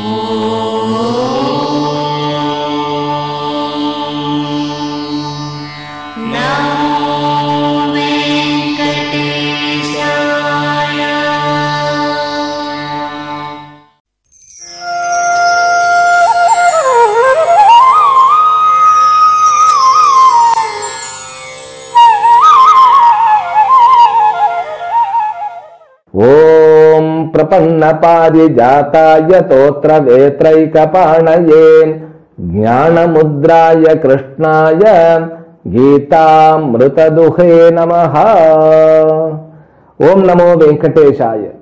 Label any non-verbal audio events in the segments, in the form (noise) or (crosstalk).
Oh. प्रपन्नपारिजाताय तोत्रवेत्रैकपाणये ज्ञानमुद्राय कृष्णाय गीतामृतदुहे नमः Om Namo Venkateshaya.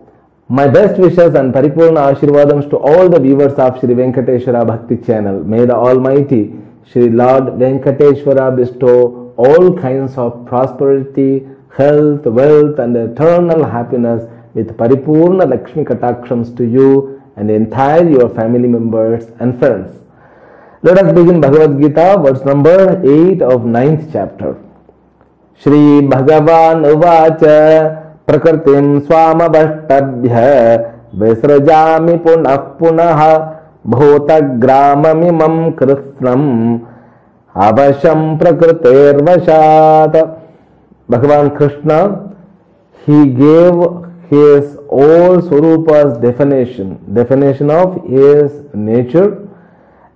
My best wishes and Paripurna Ashirvadams to all the viewers of Sri Venkateshwara Bhakti channel. May the Almighty Sri Lord Venkateshwara bestow all kinds of prosperity, health, wealth, and eternal happiness with Paripurna Lakshmi Katakshams to you and the entire your family members and friends. Let us begin Bhagavad Gita, verse number 8 of 9th chapter. Shri Bhagavan श्रीभगवानुवाच प्रकृतिं स्वामवष्टभ्य विसृजामि पुनः पुनः भूतग्राममिमं कृत्स्नम् अवशं प्रकृतेर्वशात् Bhagavan Krishna, he gave his all Swarupa's definition, definition of his nature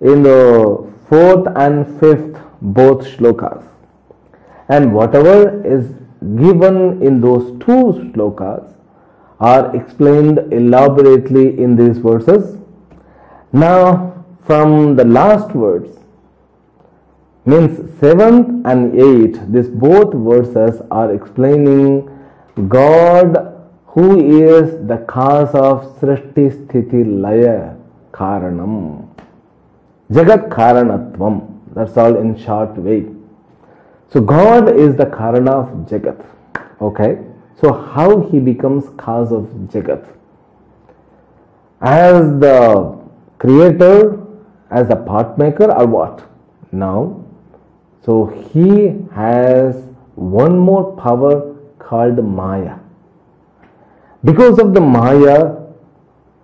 in the fourth and fifth both shlokas. And whatever is given in those two shlokas are explained elaborately in these verses. Now, from the last words, means 7th and 8th, these both verses are explaining God who is the cause of Srishti Sthiti Laya Karanam. Jagat Karanatvam. That's all in short way. So God is the Karana of Jagat. Okay. So how he becomes cause of Jagat? As the creator, as the part maker, or what? Now, so he has one more power called Maya. Because of the Maya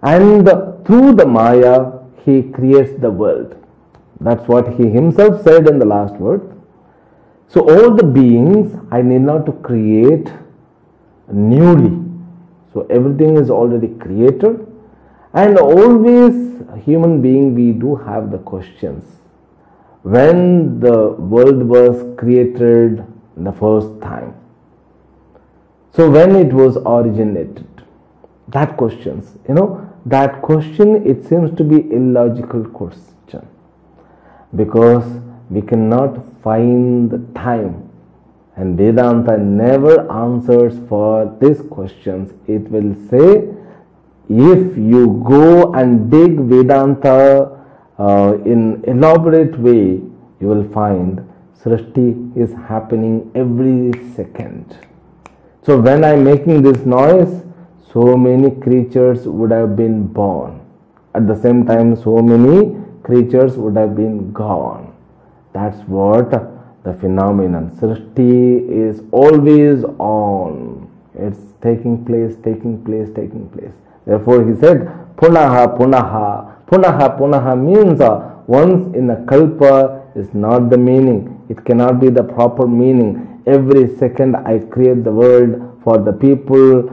and through the Maya, he creates the world. That's what he himself said in the last word. So all the beings I need not to create newly. So everything is already created and always human being we do have the questions. When the world was created the first time. So when it was originated. That questions, you know, that question it seems to be illogical question because we cannot find the time and Vedanta never answers for these questions. It will say if you go and dig Vedanta uh, in elaborate way, you will find Srishti is happening every second. So when I'm making this noise, so many creatures would have been born. At the same time, so many creatures would have been gone. That's what the phenomenon. Srishti is always on. It's taking place, taking place, taking place. Therefore, he said, Punaha, Punaha. Punaha, Punaha means uh, once in a kalpa is not the meaning. It cannot be the proper meaning. Every second I create the world for the people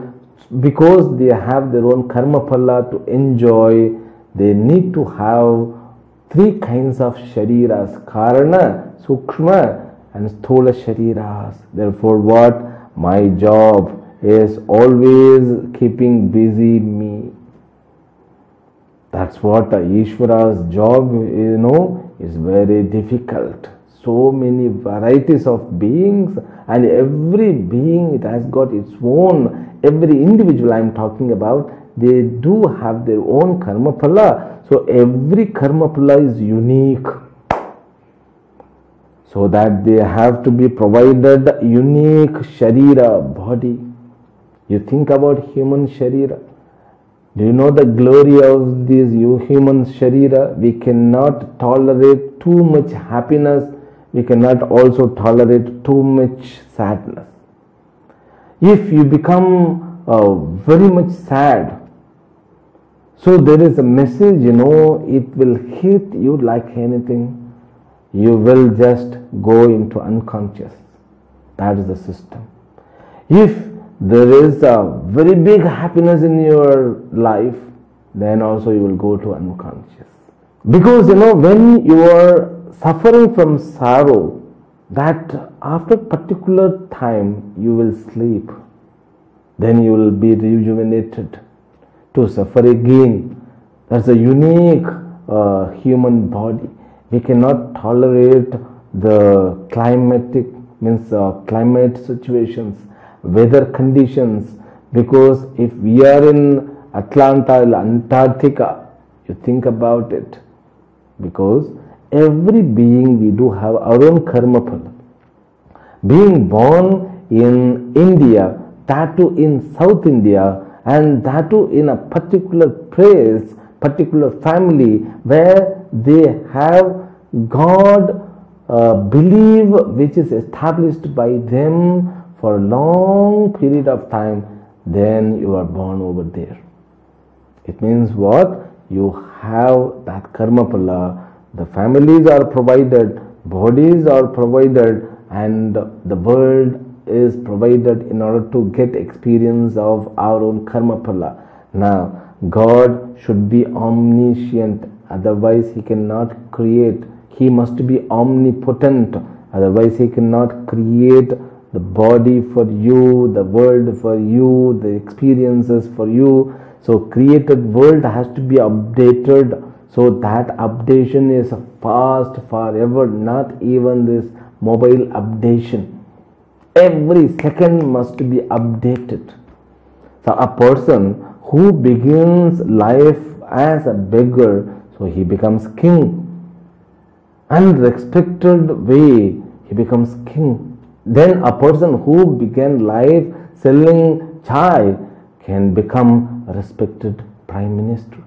because they have their own karma phala to enjoy. They need to have three kinds of shariras karana, sukshma, and sthula shariras. Therefore, what? My job is always keeping busy me. That's what a Ishvara's job, you know, is very difficult. So many varieties of beings, and every being it has got its own. Every individual I am talking about, they do have their own karma phala. So every karma phala is unique. So that they have to be provided unique sharira body. You think about human sharira. Do you know the glory of this human sharira? We cannot tolerate too much happiness. We cannot also tolerate too much sadness. If you become uh, very much sad, So there is a message, you know, it will hit you like anything. You will just go into unconscious. That is the system. If there is a very big happiness in your life, then also you will go to unconscious. Because you know, when you are suffering from sorrow, that after particular time you will sleep, then you will be rejuvenated to suffer again. That's a unique uh, human body. We cannot tolerate the climatic means uh, climate situations, weather conditions. Because if we are in Atlanta, or Antarctica, you think about it. Because every being we do have our own karma phala. Being born in India, that too in South India, and that too in a particular place, particular family where they have God uh, belief which is established by them for a long period of time, then you are born over there. It means what? You have that karma phala. The families are provided, bodies are provided, and the world is provided in order to get experience of our own karma phala. Now, God should be omniscient, otherwise, He cannot create. He must be omnipotent, otherwise, He cannot create the body for you, the world for you, the experiences for you. So, created world has to be updated. So that updation is fast forever, not even this mobile updation every second must be updated. So a person who begins life as a beggar, so he becomes king. Unrestricted way, he becomes king. Then a person who began life selling chai can become respected prime minister.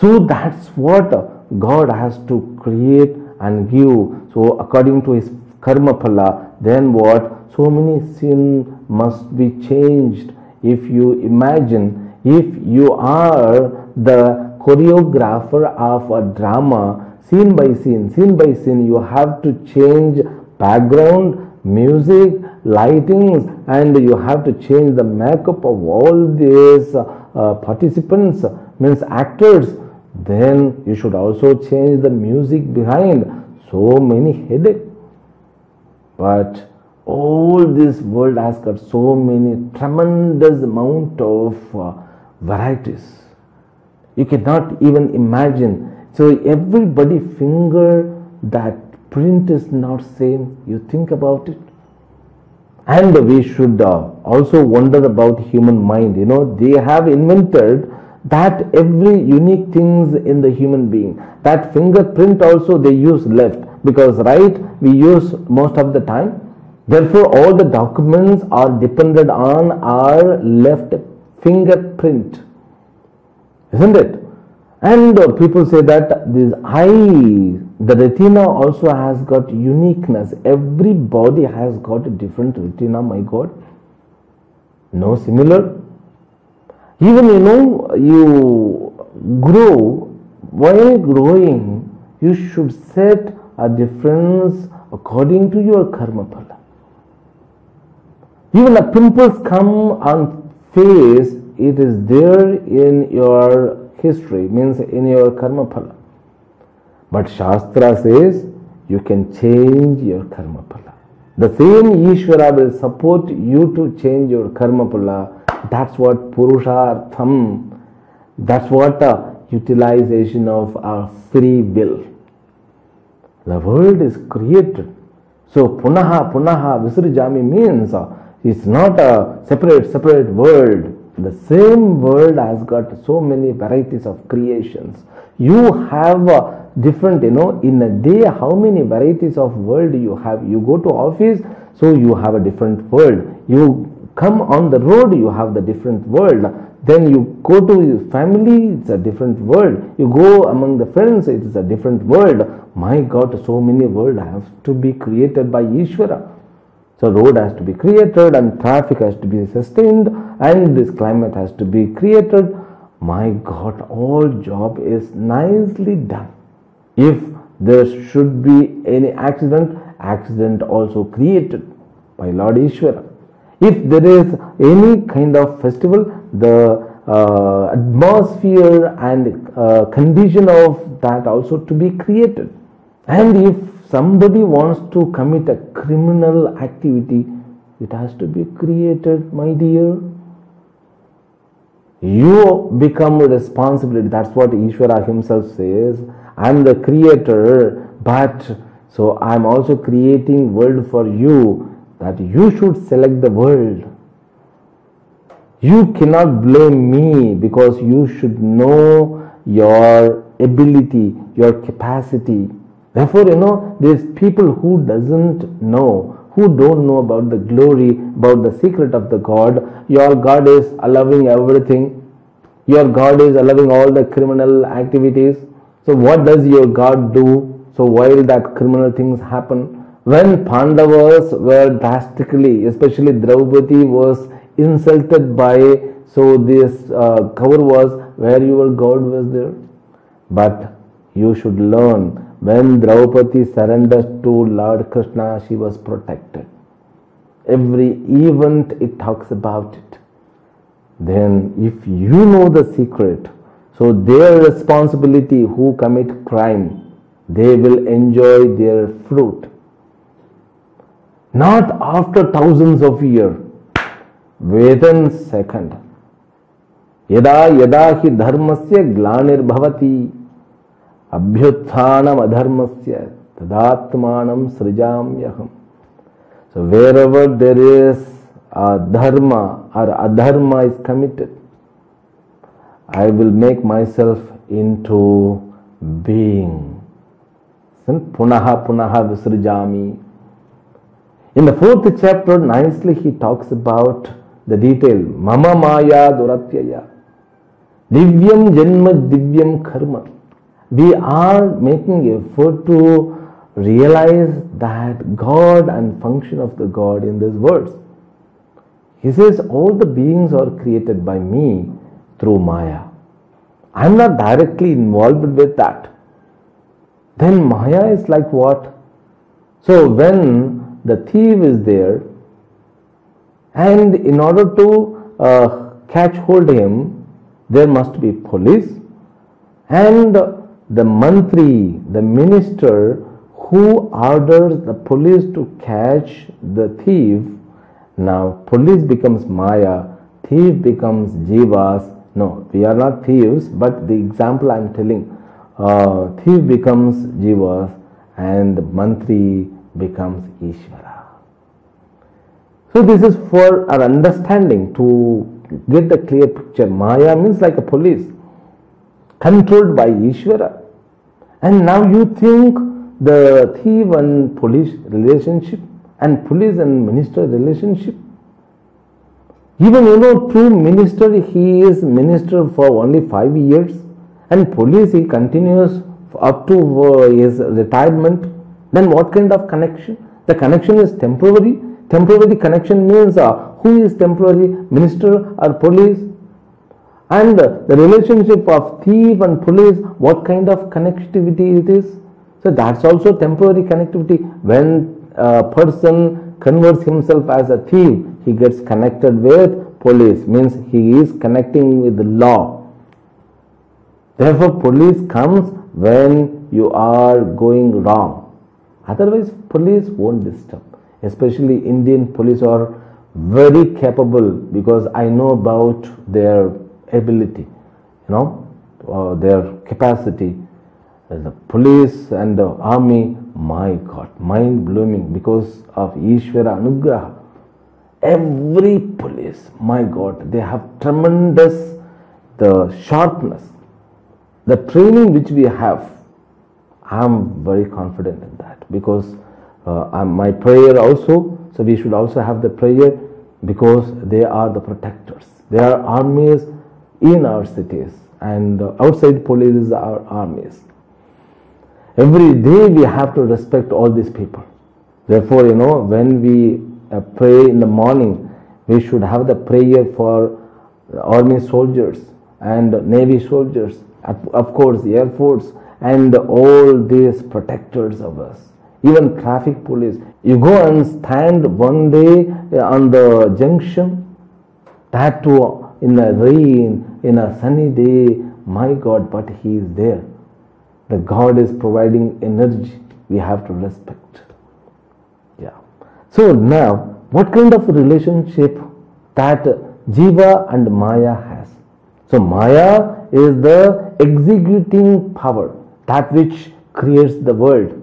So that's what God has to create and give. So according to his karma phala, then what? so many sin must be changed if you imagine if you are the choreographer of a drama scene by scene scene by scene you have to change background music lightings and you have to change the makeup of all these uh, participants means actors then you should also change the music behind so many headache. But all this world has got so many tremendous amount of uh, varieties. You cannot even imagine. So everybody finger that print is not same. You think about it. And we should uh, also wonder about human mind. You know they have invented that every unique things in the human being that fingerprint also they use left because right we use most of the time Therefore, all the documents are dependent on our left fingerprint. Isn't it? And people say that this eye, the retina also has got uniqueness. Every body has got a different retina, my God. No similar. Even you know, you grow, while growing, you should set a difference according to your karma phala. Even the pimples come on face, it is there in your history, means in your karma phala. But Shastra says you can change your karma phala. The same Ishvara will support you to change your karma phala. That's what Purushartham, that's what the utilization of our free will. The world is created. So Punaha Punaha Visrijami means uh, it's not a separate, separate world. The same world has got so many varieties of creations. You have a different, you know, in a day, how many varieties of world you have. You go to office, so you have a different world. You come on the road, you have the different world. Then you go to your family, it's a different world. You go among the friends, it is a different world. My God, so many world have to be created by Ishvara. So road has to be created and traffic has to be sustained and this climate has to be created. my God, all job is nicely done. If there should be any accident, accident also created by Lord Ishvara. If there is any kind of festival, the uh, atmosphere and uh, condition of that also to be created. And if somebody wants to commit a criminal activity, it has to be created, my dear. You become responsibility. That's what Ishvara himself says. I'm the creator, but so I'm also creating world for you that you should select the world. You cannot blame me because you should know your ability, your capacity. Therefore, you know, there's people who doesn't know, who don't know about the glory, about the secret of the God. Your God is allowing everything. Your God is allowing all the criminal activities. So what does your God do? So while that criminal things happen, when Pandavas were drastically, especially Draupadi was insulted by, so this uh, cover was where your God was there. But you should learn when Draupadi surrendered to Lord Krishna, she was protected. Every event it talks about it. Then, if you know the secret, so their responsibility who commit crime, they will enjoy their fruit. not after thousands of year within second. यदा यदा हि धर्मस्य ग्लानिर्भवति अभ्युत्थानम अधर्मस्य तदात्मानं सृजाम्यहम्। So wherever there is a dharma और adharma is committed I will make myself into being son पुनः पुनः विसृजामि In the fourth chapter, nicely he talks about the detail. Mama maya duratyaya. Divyam janma divyam karma. We are making effort to realize that God and function of the God in this verse. He says all the beings are created by me through Maya. I am not directly involved with that. Then Maya is like what? So when the thief is there, and in order to uh, catch hold him, there must be police and the mantri, the minister who orders the police to catch the thief. Now, police becomes Maya, thief becomes Jivas. No, we are not thieves, but the example I am telling uh, thief becomes Jivas and mantri becomes Ishvara. So, this is for our understanding to get the clear picture. Maya means like a police controlled by Ishvara. And now you think the thief and police relationship and police and minister relationship. Even you know, true minister, he is minister for only five years, and police he continues up to uh, his retirement. Then what kind of connection? The connection is temporary. Temporary connection means uh, who is temporary minister or police? And the relationship of thief and police, what kind of connectivity it is? So that's also temporary connectivity. When a person converts himself as a thief, he gets connected with police, means he is connecting with the law. Therefore, police comes when you are going wrong. Otherwise, police won't disturb. Especially Indian police are very capable because I know about their ability, you know, uh, their capacity. The police and the army, my God, mind blowing because of Ishvara Anugraha. Every police, my God, they have tremendous the sharpness, the training which we have. I am very confident in that because uh, my prayer also. So we should also have the prayer because they are the protectors. They are armies in our cities and outside police are armies. Every day we have to respect all these people. Therefore, you know, when we uh, pray in the morning, we should have the prayer for army soldiers and Navy soldiers, of of course, Air Force, and all these protectors of us. Even traffic police. You go and stand one day uh, on the junction, that too in a rain, in a sunny day. My God, but He is there. The God is providing energy. We have to respect. Yeah. So now, what kind of relationship that Jiva and Maya has? So Maya is the executing power, that which creates the world.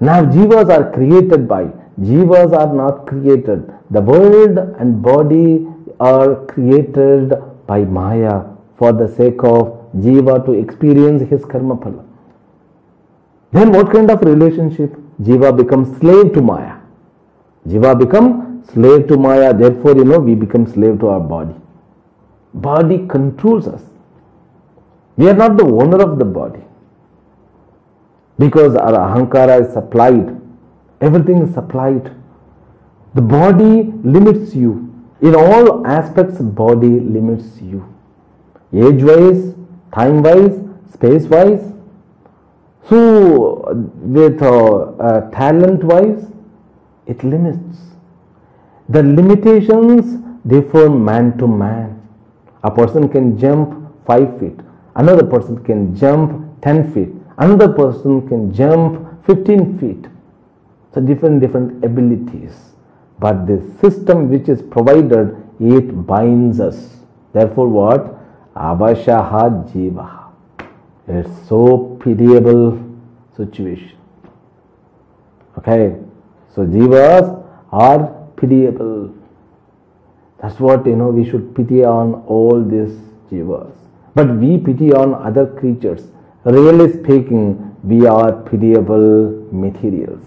Now jivas are created by, jivas are not created. The world and body are created by Maya for the sake of jiva to experience his karma phala. Then what kind of relationship? Jiva becomes slave to Maya. Jiva become slave to Maya, therefore you know we become slave to our body. Body controls us. We are not the owner of the body. Because our ahankara is supplied. Everything is supplied. The body limits you. In all aspects, body limits you. Age wise, time wise, space wise. So, with uh, uh, talent wise, it limits. The limitations differ man to man. A person can jump 5 feet, another person can jump 10 feet, another person can jump 15 feet. So, different, different abilities. But the system which is provided, it binds us. Therefore, what? Avashaha jivaha. It's so pitiable situation. Okay, so jivas are pitiable. That's what you know we should pity on all these jivas. But we pity on other creatures. Really speaking, we are pitiable materials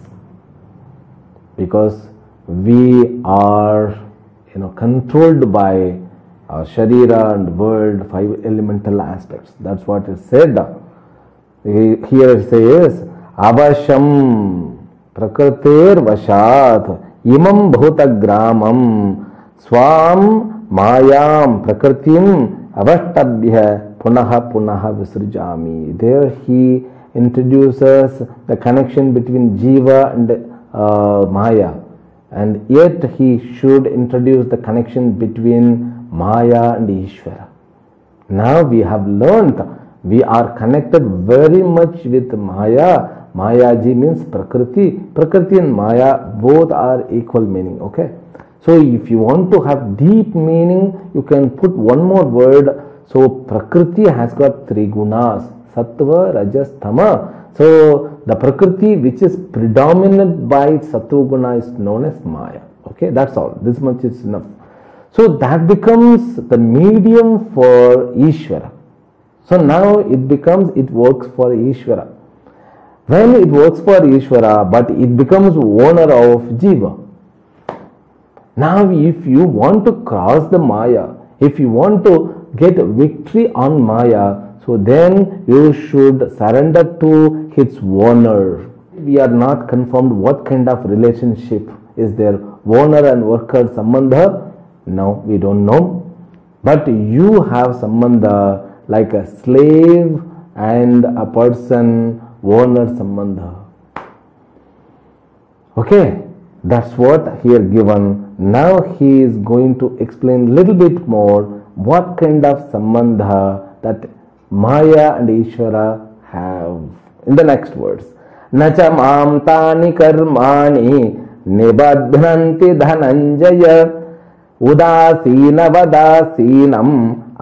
because we are you know controlled by our sharira and world five elemental aspects that's what is said here it says avasham prakritir vashat imam bhutagramam swam mayam prakritim avashtabhya punaha punaha visrujami there he introduces the connection between jiva and uh, maya and yet he should introduce the connection between Maya and Ishvara. Now we have learnt we are connected very much with Maya. Maya ji means Prakriti. Prakriti and Maya both are equal meaning. Okay. So if you want to have deep meaning, you can put one more word. So Prakriti has got three gunas: Sattva, Rajas, Tama. So the Prakriti which is predominant by Sattva guna is known as Maya. Okay, that's all. This much is enough. So that becomes the medium for Ishvara. So now it becomes, it works for Ishvara. When it works for Ishvara, but it becomes owner of Jiva. Now if you want to cross the Maya, if you want to get victory on Maya, so then you should surrender to its owner. We are not confirmed what kind of relationship is there, owner and worker sambandha no, we don't know. But you have sambandha like a slave and a person owner sambandha. Okay, that's what here given. Now he is going to explain little bit more what kind of sambandha that Maya and Ishvara have in the next words. Nacha mam tani karmani nibadhanti dhananjaya उदासीनवदासीनम्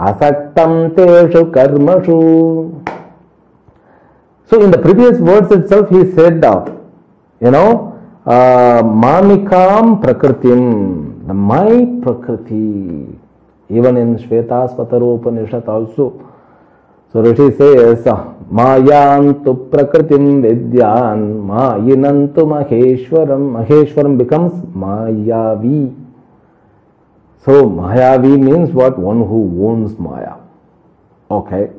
असक्तं तेषु कर्मषु So in the previous words itself he said you know, uh, mamikam prakritim, the my prakriti, even in Shvetasvatara Upanishad also. So Rishi says, mayantu prakritim vidyan, mayinantu maheshwaram, maheshwaram becomes mayavi. So Mayavi means what? One who owns Maya. Okay.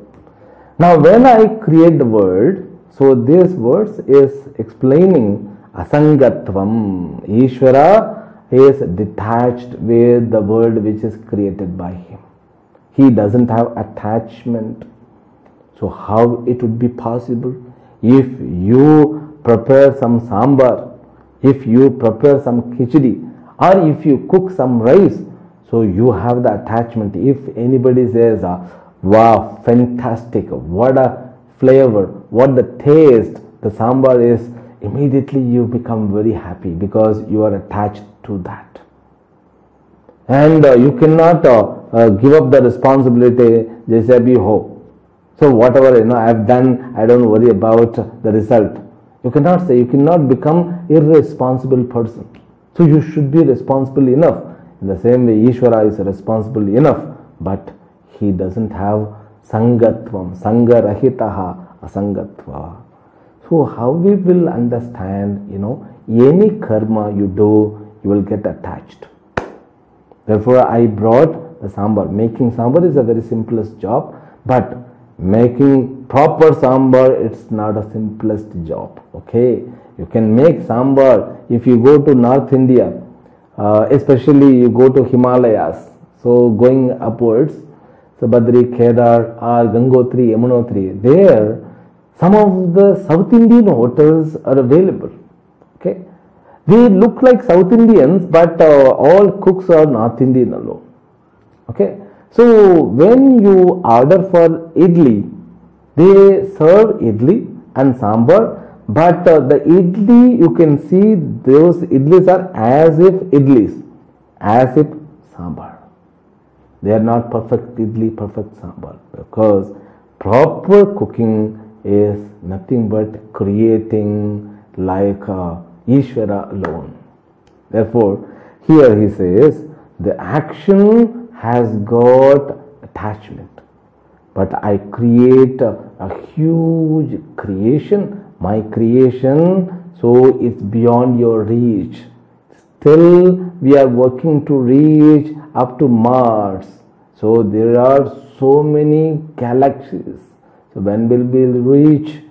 Now when I create the word, so this verse is explaining asangatvam. Ishvara is detached with the world which is created by him. He doesn't have attachment. So, how it would be possible if you prepare some sambar, if you prepare some khichdi, or if you cook some rice, so you have the attachment. If anybody says, uh, Wow, fantastic, what a flavor, what the taste, the sambar is, immediately you become very happy because you are attached to that. And uh, you cannot uh, uh, give up the responsibility, just ho. So whatever you know I have done, I don't worry about the result. You cannot say you cannot become irresponsible person. So you should be responsible enough. In the same way, Ishvara is responsible enough, but he doesn't have sangatvam, sangarahitaha, asangatva. So how we will understand, you know, any karma you do you will get attached. Therefore, I brought the sambar. Making sambar is a very simplest job, but making proper sambar it's not a simplest job okay you can make sambar if you go to north india uh, especially you go to himalayas so going upwards so badri kedar or gangotri yamunotri there some of the south indian hotels are available okay they look like south indians but uh, all cooks are north indian alone okay so when you order for idli, they serve idli and sambar, but uh, the idli you can see those idlis are as if idlis, as if sambar. They are not perfect idli, perfect sambar because proper cooking is nothing but creating like Ishvara alone. Therefore, here he says the action has got attachment. But I create a, a huge creation, my creation, so it's beyond your reach. Still, we are working to reach up to Mars. So there are so many galaxies. So when will we reach?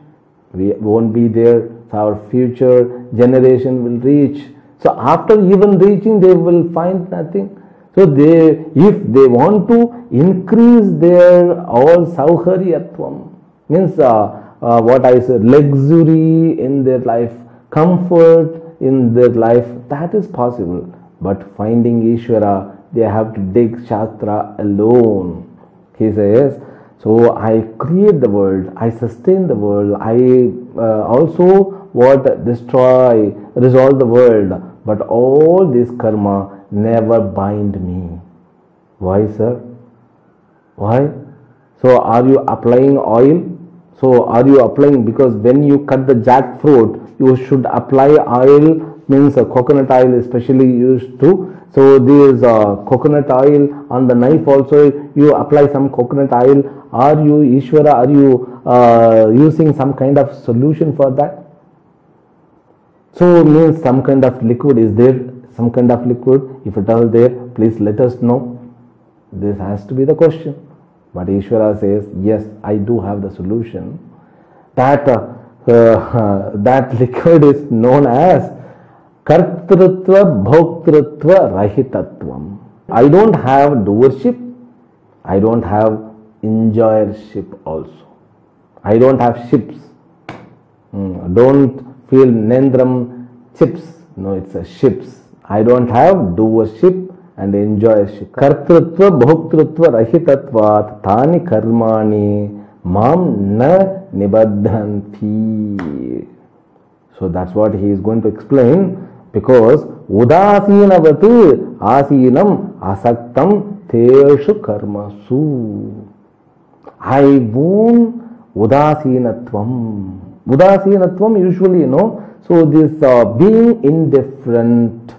We won't be there. So our future generation will reach. So after even reaching, they will find nothing. So they, if they want to increase their all sauharyatvam, means uh, uh, what I said, luxury in their life, comfort in their life, that is possible. But finding Ishvara, they have to dig Shastra alone. He says, so I create the world, I sustain the world, I uh, also what destroy, resolve the world, but all this karma never bind me. Why, sir? Why? So, are you applying oil? So, are you applying because when you cut the jackfruit, you should apply oil, means uh, coconut oil, especially used to. So, this uh, coconut oil on the knife also, you apply some coconut oil. Are you, Ishvara, are you uh, using some kind of solution for that? So, means some kind of liquid is there some kind of liquid if at all there please let us know this has to be the question but Ishvara says yes I do have the solution that uh, (laughs) that liquid is known as kartrutva bhoktrutva rahitatvam I don't have doership I don't have enjoyership also. I don't have ships. Mm, don't feel nendram chips. No it's a ships. I don't have doership and enjoyership. Kartrutva bhoktrutva rahitatvat tani karmani mam na nibadhanti. So that's what he is going to explain because udasinavati asinam asaktam teshu karmasu. I won't udasinatvam. Udasinatvam usually you know so this uh, being indifferent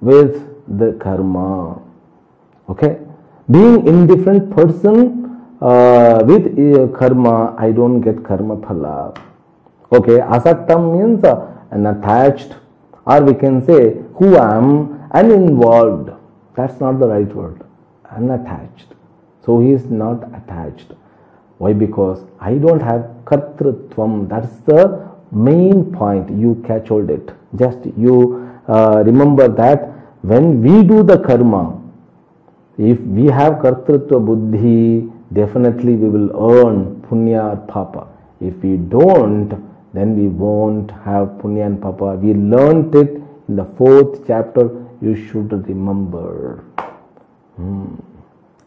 with the karma. Okay, being indifferent person uh, with uh, karma, I don't get karma or we can say who am uninvolved. That's not the right word. Unattached. So he is not attached. Why? Because I don't have kartrutvam. That's the main point. You catch hold it. Just you uh, remember that when we do the karma, if we have kartrutva buddhi, definitely we will earn punya or papa. If we don't, then we won't have punya and papa. We learnt it in the fourth chapter. You should remember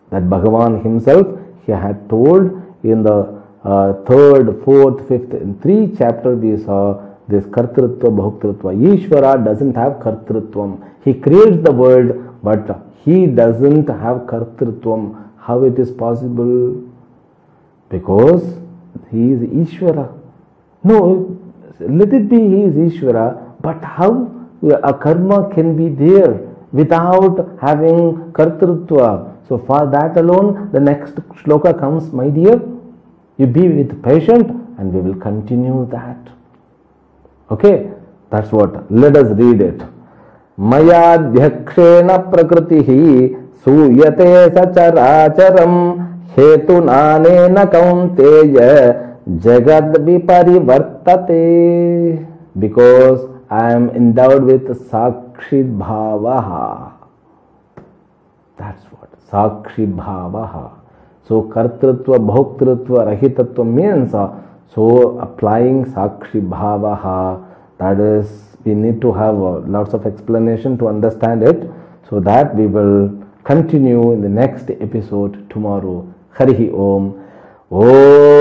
that Bhagavan himself he had told in the uh, third, fourth, fifth, in three chapters we saw this kartrutva, bhoktrutva. Ishvara doesn't have kartrutvam. He creates the world, but he doesn't have kartrutvam. How it is possible? Because he is Ishvara. No, let it be he is Ishvara, but how a karma can be there without having kartrutva? So for that alone, the next shloka comes, my dear, you be with patient and we will continue that. Okay, that's what. Let us read it. मयाध्यक्षेण प्रकृतिः सूयते सचराचरम् हेतुनानेन कौन्तेय जगत भी because I am endowed with sakshi bhav sakshi bhav सो कर्तृत्व, भोक्तृत्व, रहितत्व means so applying sakshi bhav that is we need to have lots of explanation to understand it so that we will continue in the next episode tomorrow Hari Om Om